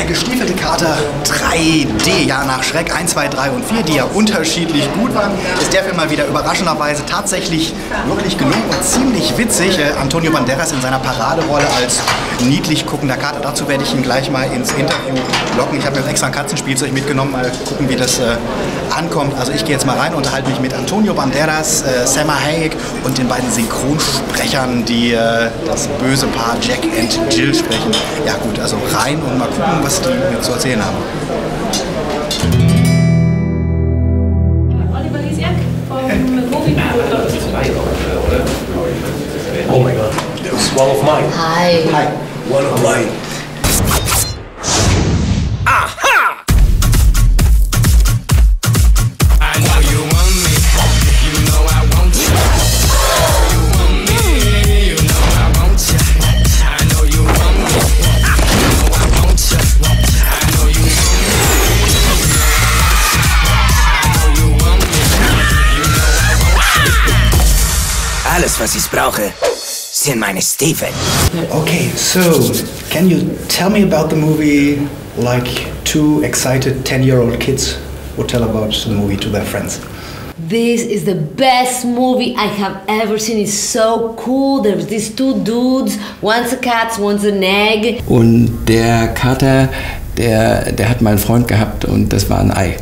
Der gestiefelte Kater 3D, ja nach Schreck 1, 2, 3 und 4, die ja unterschiedlich gut waren, ist der Film mal wieder überraschenderweise tatsächlich wirklich gelungen und ziemlich witzig. Äh, Antonio Banderas in seiner Paraderolle als niedlich guckender Kater. Dazu werde ich ihn gleich mal ins Interview locken. Ich habe mir extra ein Katzenspielzeug mitgenommen, mal gucken, wie das äh, ankommt. Also ich gehe jetzt mal rein, unterhalte mich mit Antonio Banderas, äh, Selma Hayek und den beiden Synchronsprechern, die äh, das böse Paar Jack und Jill sprechen. Ja gut, also rein und mal gucken, was die mir zu erzählen haben. Oliver Lisiak vom Movie Oh my god. It's one of mine. Hi. Hi. One of mine. Alles, was ich brauche, sind meine Stiefel. Okay, so can you tell me about the movie like two excited 10-year-old kids would tell about the movie to their friends? This is the best movie I have ever seen. It's so cool. There's these two dudes. One's a cat, one's an egg. Und der Kater, der, der hat mal einen Freund gehabt und das war ein Ei.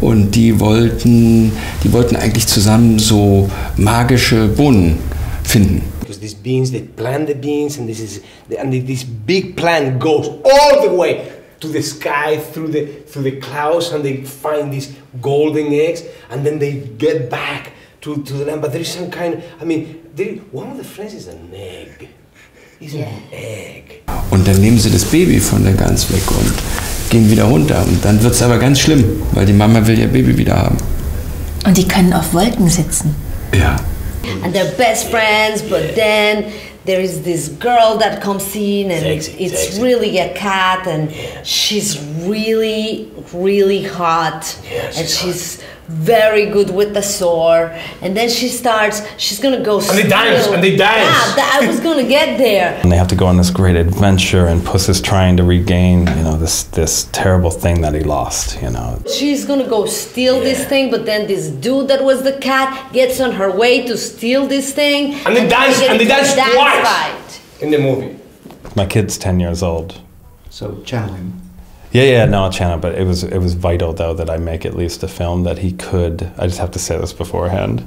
Und die wollten, die wollten eigentlich zusammen so magische Bohnen finden. Because these beans, they plant the beans, and this is, and this big plant goes all the way to the sky through the through the clouds, and they find these golden eggs, and then they get back to, to the land. But there is some kind. I mean, there, one of the friends is an egg. Is an egg. Und dann nehmen sie das Baby von der Gans weg und gehen wieder runter. Und dann wird es aber ganz schlimm, weil die Mama will ihr Baby wieder haben. Und die können auf Wolken sitzen. Ja. And they're best friends, but then there is this girl that comes in and it's really a cat and she's really, really hot. Yeah, and she's she's very good with the sword. And then she starts, she's gonna go And they dance, and they dance. Yeah, that, I was gonna get there. and they have to go on this great adventure and puss is trying to regain you know this this terrible thing that he lost you know She's gonna go steal this thing, but then this dude that was the cat gets on her way to steal this thing. And they dance, get and they dance dance twice. fight. In the movie. my kid's 10 years old So channeling. Yeah yeah no channel but it was it was vital though that i make at least a film that he could i just have to say this beforehand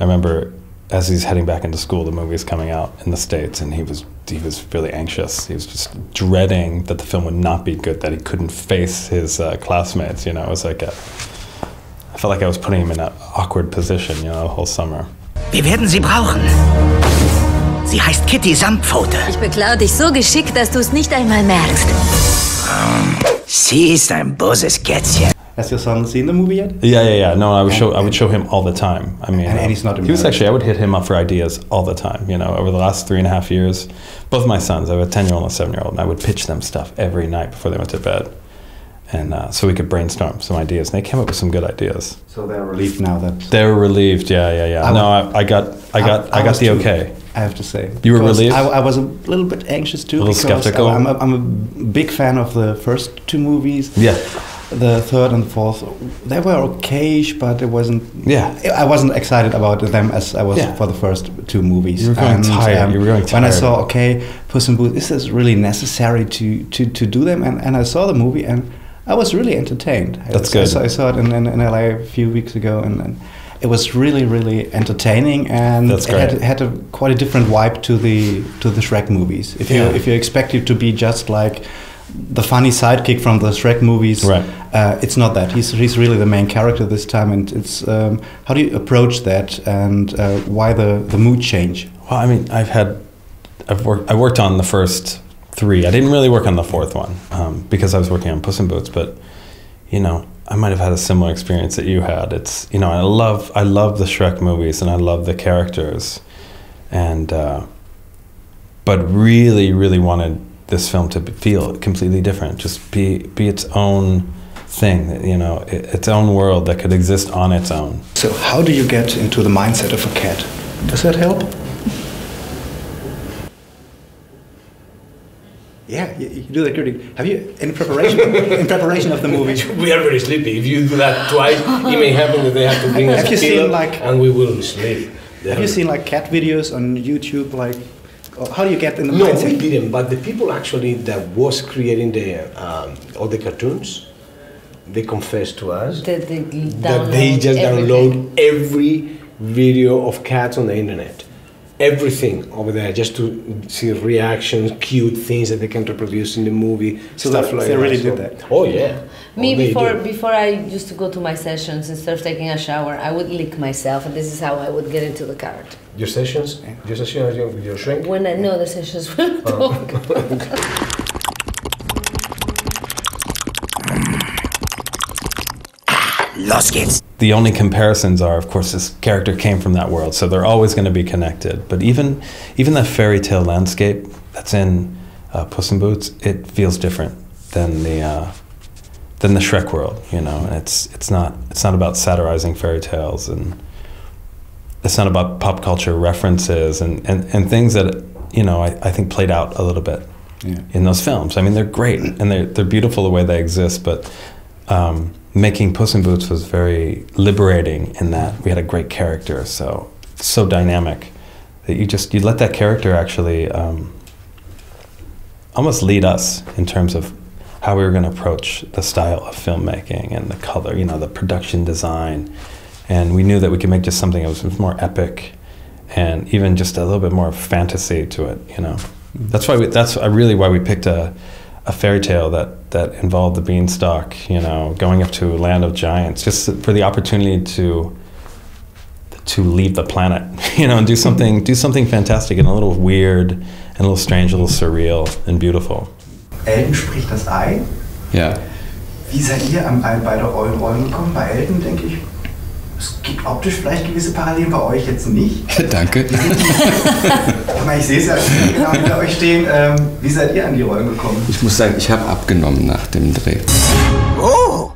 i remember as he's heading back into school the movie's coming out in the states and he was he was really anxious he was just dreading that the film would not be good that he couldn't face his uh, classmates you know it was like a i felt like i was putting him in an awkward position you know the whole summer Wir werden sie brauchen. Sie heißt Kitty Samtpfote. Ich beklau dich so geschickt, dass du es nicht einmal merkst. Sie ist ein böses Kätzchen. Has your son seen the movie yet? Yeah, yeah, yeah. No, I would show I would show him all the time. I mean, And- and he's not He was actually I would hit him up for ideas all the time. You know, over the last three and a half years, both my sons. I have a ten year old and a seven year old, and I would pitch them stuff every night before they went to bed, and uh, so we could brainstorm some ideas. And they came up with some good ideas. So they're relieved now that they're relieved. Yeah, yeah, yeah. I no, wa- I, I got, I got, I, got the too, okay. I have to say. You were relieved? I, I was a little bit anxious too. A little because skeptical? I'm a, I'm a big fan of the first two movies. Yeah. The third and fourth, they were okay, but it wasn't. Yeah. I wasn't excited about them as I was Yeah. for the first two movies. You were going tired. Um, you were going tired. When I saw, okay, Puss in Boots, is this really necessary to, to, to do them? And, and I saw the movie and I was really entertained. I- That's I, good. saw, I saw it in, in, in LA a few weeks ago and, and it was really, really entertaining and That's it had, had a quite a different vibe to the to the Shrek movies. If you if you expect it to be just like the funny sidekick from the Shrek movies, Right. uh, it's not that. He's he's really the main character this time, and it's um, how do you approach that and uh, why the the mood change? Well, I mean, I've had, I've worked, I worked on the first three. I didn't really work on the fourth one um, because I was working on Puss in Boots. But you know, I might have had a similar experience that you had. It's you know, I love, I love the Shrek movies and I love the characters, and uh, but really, really wanted this film to feel completely different. Just be be its own thing. You know, its own world that could exist on its own. So how do you get into the mindset of a cat? Does that help? Yeah, you, you do that good. Have you in preparation in preparation of the movie? We are very sleepy. If you do that twice, it may happen that they have to bring us Have a you seen, pillow like- and we will sleep. Have you seen like cat videos on YouTube? Like, how do you get in the No, mindset? we didn't. But the people actually that was creating the um, all the cartoons, they confessed to us That they that they download just everything. download every video of cats on the internet. Everything over there, just to see reactions, cute things that they can reproduce in the movie, So stuff they- like they really So- did that? Oh yeah. Me Oh, before do. before I used to go to my sessions instead of taking a shower, I would lick myself, and this is how I would get into the character. Your sessions, your sessions with your shrink. When I know the sessions will talk. Oh. Los geht's. The only comparisons are, of course, this character came from that world, so they're always going to be connected. But even even that fairy tale landscape that's in uh, Puss in Boots, it feels different than the uh, than the Shrek world. You know, and it's it's not it's not about satirizing fairy tales, and it's not about pop culture references and and, and things that you know I, I think played out a little bit Yeah. in those films. I mean, they're great and they're they're beautiful the way they exist, but um, making Puss in Boots was very liberating in that we had a great character, so so dynamic that you just you let that character actually um, almost lead us in terms of how we were going to approach the style of filmmaking and the color, you know, the production design, and we knew that we could make just something that was more epic and even just a little bit more fantasy to it, you know. That's why we, that's really why we picked a, a fairy tale that, that involved the beanstalk, you know, going up to a land of giants, just for the opportunity to to leave the planet, you know, and do something do something fantastic and a little weird and a little strange, a little surreal and beautiful. Elton spricht das Ei. Ja. Wie seid ihr an an beide euren Rollen gekommen? Bei Elton denke ich, es gibt optisch vielleicht gewisse Parallelen, bei euch jetzt nicht. Danke. Ich meine, ich sehe es ja genau hinter euch stehen. Ähm, wie seid ihr an die Rollen gekommen? Ich muss sagen, ich habe abgenommen nach dem Dreh. Oh!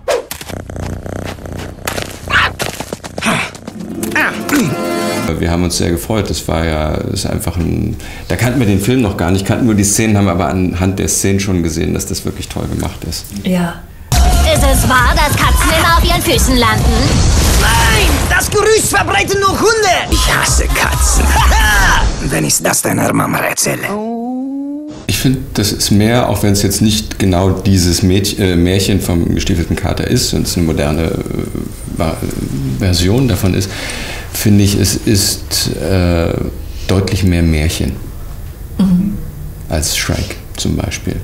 Wir haben uns sehr gefreut. Das war ja das ist einfach ein. Da kannten wir den Film noch gar nicht, kannten nur die Szenen, haben aber anhand der Szenen schon gesehen, dass das wirklich toll gemacht ist. Ja. Ist es wahr, dass Katzen immer auf ihren Füßen landen? Nein! Das Gerücht verbreiten nur Hunde! Ich hasse Katzen. Wenn ich das deiner Mama erzähle. Ich finde, das ist mehr, auch wenn es jetzt nicht genau dieses Mädchen, äh, Märchen vom gestiefelten Kater ist und es eine moderne äh, Version davon ist, finde ich, es ist äh, deutlich mehr Märchen als Shrek zum Beispiel.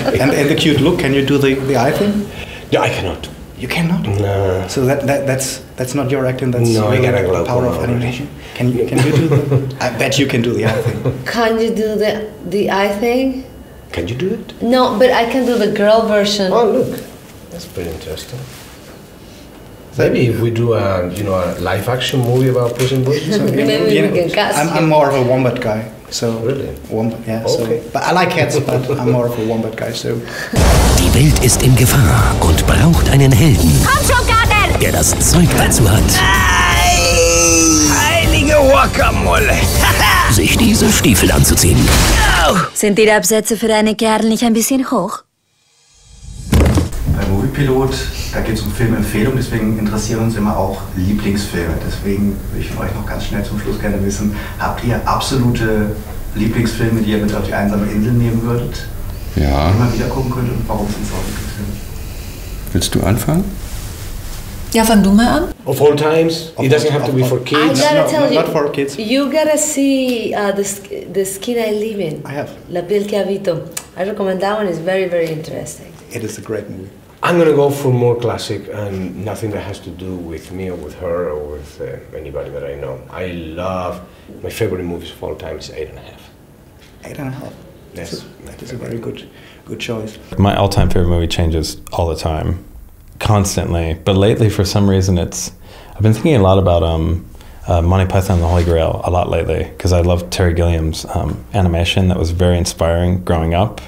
And, and the cute look, can you do the, the eye thing? No, I cannot. You cannot? No. So that, that that's that's not your acting, that's No, I really gotta the go power of animation. Can you can you do the I bet you can do the eye thing. Can you do the the eye thing? Can you do it? No, but I can do the girl version. Oh, look, that's pretty interesting. Maybe if we do a you know a live action movie about Puss in Boots. Maybe we can cast I'm. I'm more of a wombat guy. So Really? wombat, yeah. Okay. So, but I like cats, but I'm more of a wombat guy. So Die Welt ist in Gefahr und braucht einen Helden, Komm schon, Kater! der das Zeug dazu hat. Heilige Guacamole! sich diese Stiefel anzuziehen. Sind die Absätze für deine Kerl nicht ein bisschen hoch? Moviepilot, da geht es um Filmempfehlungen, deswegen interessieren uns immer auch Lieblingsfilme. Deswegen würde ich von euch noch ganz schnell zum Schluss gerne wissen, habt ihr absolute Lieblingsfilme, die ihr mit auf die einsame Insel nehmen würdet? Ja. Die man wieder gucken könnte und warum sind es auch Lieblingsfilme? Willst du anfangen? Ja, fang du mal an. Of all times, it doesn't have to be for I kids. gotta No, tell no, you, not for kids. you gotta see uh, the, sk- the skin I live in. I have. La piel que habito. I recommend that one. It's very, very interesting. It is a great movie. I'm gonna go for more classic and nothing that has to do with me or with her or with uh, anybody that I know. I love my favorite movies of all time is Eight and a Half. Eight and a half. Yes. That's a- that is a very good, good choice. My all-time favorite movie changes all the time, constantly. But lately, for some reason, it's I've been thinking a lot about um, uh, Monty Python and the Holy Grail a lot lately because I love Terry Gilliam's um, animation that was very inspiring growing up,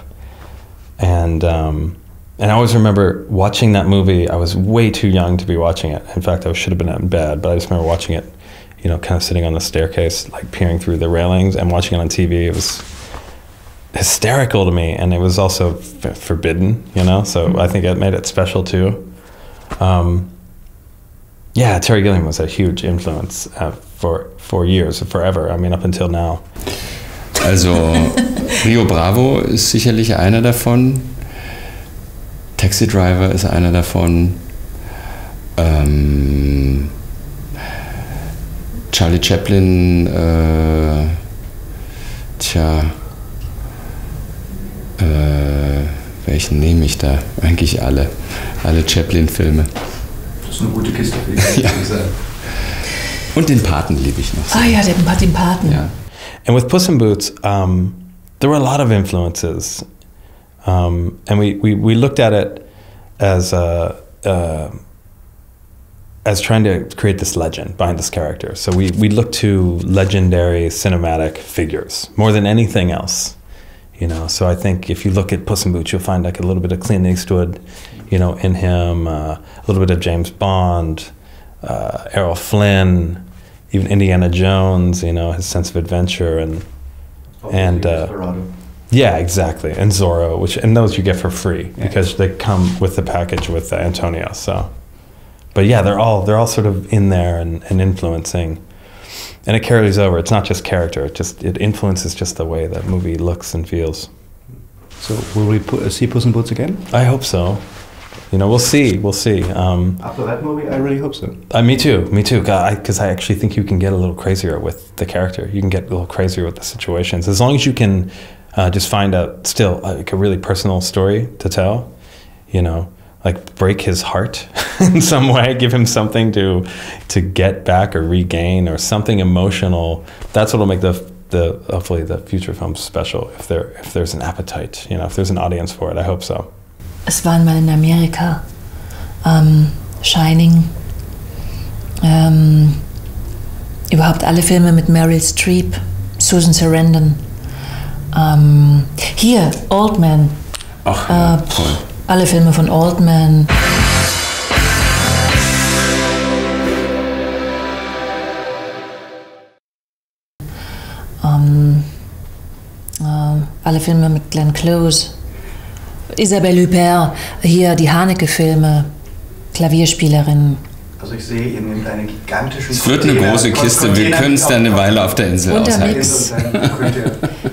and um, and I always remember watching that movie. I was way too young to be watching it. In fact, I should have been out in bed, but I just remember watching it, you know, kind of sitting on the staircase, like peering through the railings and watching it on TV. It was hysterical to me, and it was also f- forbidden, you know. So I think it made it special too. Um, yeah, Terry Gilliam was a huge influence uh, for for years, forever. I mean, up until now. Also Rio Bravo ist sicherlich einer davon. Taxi Driver ist einer davon. Ähm, Charlie Chaplin, äh, tja, äh, welchen nehme ich da? Eigentlich alle. Alle Chaplin-Filme. Das ist eine gute Kiste für die Ja. Und den Paten liebe ich noch. Ah ja, den, den Paten. Ja. And with Puss in Boots, um, there were a lot of influences, um, and we, we, we looked at it as uh, uh, as trying to create this legend behind this character. So we we looked to legendary cinematic figures more than anything else, you know. So I think if you look at Puss in Boots, you'll find like a little bit of Clint Eastwood, you know, in him, uh, a little bit of James Bond, uh, Errol Flynn, even Indiana Jones, you know, his sense of adventure and and uh, yeah, exactly, and Zorro, which and those you get for free because they come with the package with Antonio. So, but yeah, they're all they're all sort of in there and, and influencing, and it carries over. It's not just character; it just it influences just the way that movie looks and feels. So will we pu- see Puss in Boots again? I hope so. You know, we'll see. We'll see. Um, After that movie, I really hope so. Uh, me too. Me too. Because I, actually think you can get a little crazier with the character. You can get a little crazier with the situations as long as you can uh, just find a still like a really personal story to tell. You know, like break his heart in some way, give him something to to get back or regain or something emotional. That's what'll make the the hopefully the future films special. If there if there's an appetite, you know, if there's an audience for it. I hope so. Es waren mal in Amerika. Ähm, Shining. Ähm, überhaupt alle Filme mit Meryl Streep, Susan Sarandon. Ähm, hier, Old Man. Ach, Äh, pff, alle Filme von Old Man. Ähm, äh, alle Filme mit Glenn Close. Isabelle Huppert, hier die Haneke-Filme, Klavierspielerin. Also ich sehe, ihr nehmt eine gigantische Es wird eine große Kiste. Wir können es dann eine Weile auf der Insel Unterwegs. aushalten.